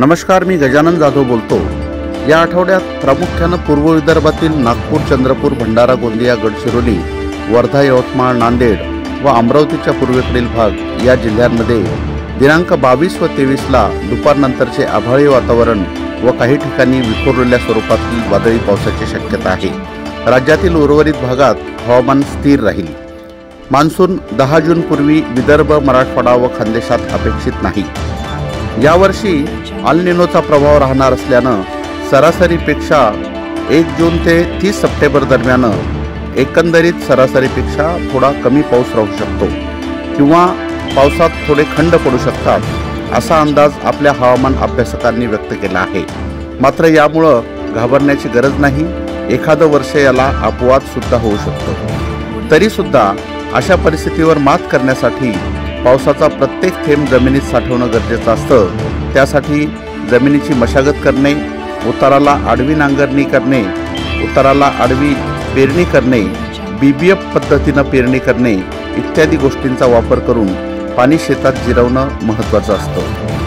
नमस्कार मी गजानन जाधव बोलतो. या आठवड्यात प्रामुख्यानं पूर्व विदर्भातील नागपूर चंद्रपूर भंडारा गोंदिया गडचिरोली वर्धा यवतमाळ नांदेड व अमरावतीच्या पूर्वेकडील भाग या जिल्ह्यांमध्ये दिनांक बावीस व तेवीसला दुपारनंतरचे आभाळी वातावरण व काही ठिकाणी विखुरलेल्या स्वरूपातील वादळी पावसाची शक्यता आहे. राज्यातील उर्वरित भागात हवामान स्थिर राहील. मान्सून दहा जूनपूर्वी विदर्भ मराठवाडा व खानदेशात अपेक्षित नाही. यावर्षी अल्निनोचा प्रभाव राहणार असल्यानं सरासरीपेक्षा एक जून ते तीस सप्टेंबर दरम्यान एकंदरीत सरासरीपेक्षा थोडा कमी पाऊस राहू शकतो किंवा पावसात थोडे खंड पडू शकतात असा अंदाज आपल्या हवामान अभ्यासकांनी व्यक्त केला आहे. मात्र यामुळं घाबरण्याची गरज नाही एखादं वर्ष याला अपवाद सुद्धा होऊ शकतो. तरीसुद्धा अशा परिस्थितीवर मात करण्यासाठी पावसाचा प्रत्येक थेंब जमिनीत साठवणं गरजेचं असतं. त्यासाठी जमिनीची मशागत करणे उताराला आडवी नांगरणी करणे उताराला आडवी पेरणी करणे बी बी एफ पद्धतीनं पेरणी करणे इत्यादी गोष्टींचा वापर करून पाणी शेतात जिरवणं महत्त्वाचं असतं.